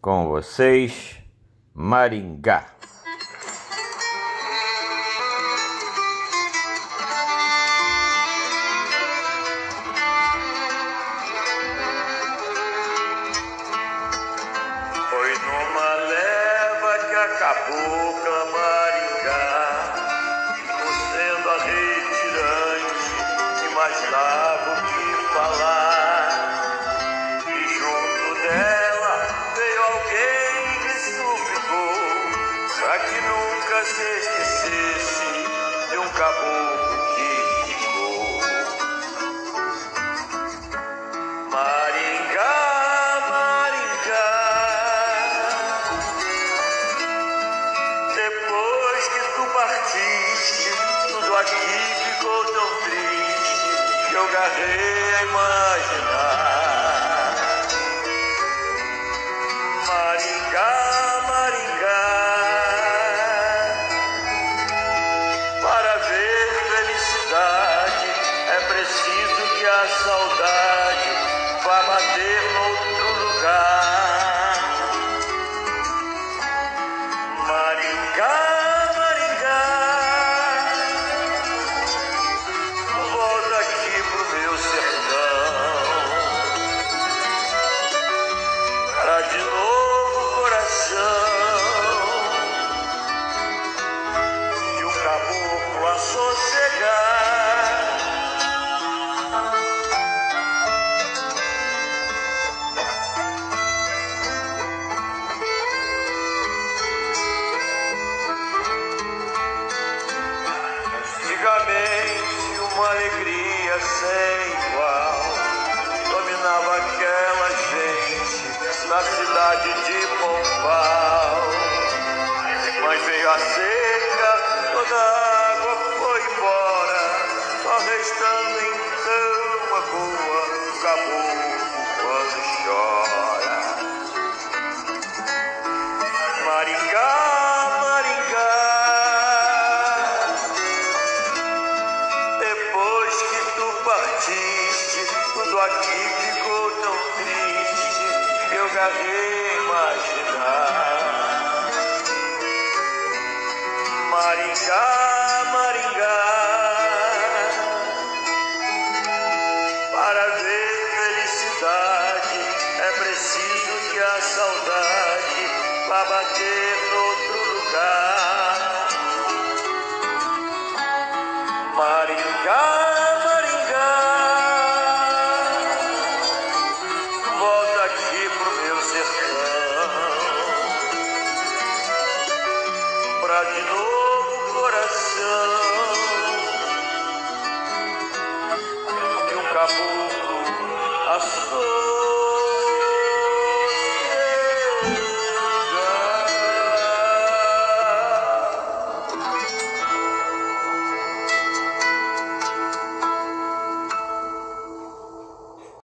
com vocês, Maringá. Que a Maringá ficou sendo a pra que nunca se esquecesse de um caboclo que ficou. Maringá, Maringá. Depois que tu partiste, tudo aqui ficou tão triste que eu garrei a imaginar. A saudade vá bater noutro lugar. Maringá, uma alegria sem igual dominava aquela gente na cidade de Pombal. Mas veio a seca, toda a água foi embora, só restando então a boa do caboclo quando chora. Maringá, Que tu partiste, tudo aqui ficou tão triste eu garrei imaginar. Maringá, Maringá, para ver felicidade é preciso que a saudade vá bater noutro lugar. Acabou.